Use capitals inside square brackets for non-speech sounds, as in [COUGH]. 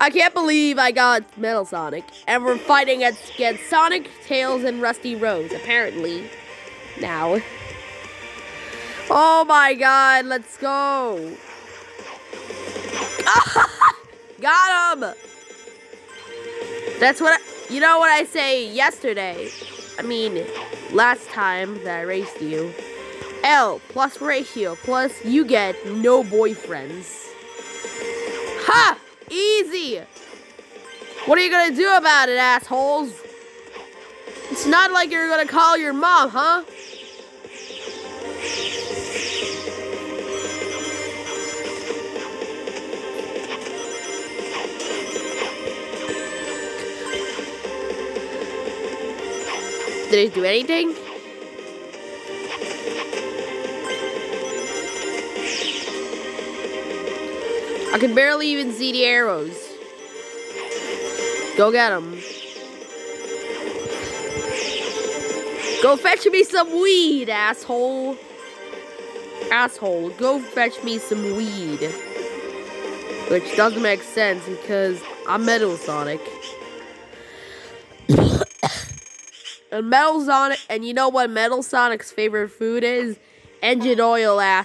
I can't believe I got Metal Sonic. And we're fighting against Sonic, Tails, and Rusty Rose, apparently. Now. Oh my god, let's go. [LAUGHS] got him! That's what I, you know what I say yesterday. I mean, last time that I raced you. L plus ratio plus you get no boyfriends. Ha! Easy! What are you gonna do about it, assholes? It's not like you're gonna call your mom, huh? Did it do anything? I can barely even see the arrows. Go get them. Go fetch me some weed, asshole. Asshole, go fetch me some weed. Which doesn't make sense because I'm Metal Sonic. [COUGHS] and Metal Sonic, and you know what Metal Sonic's favorite food is? Engine oil, ass.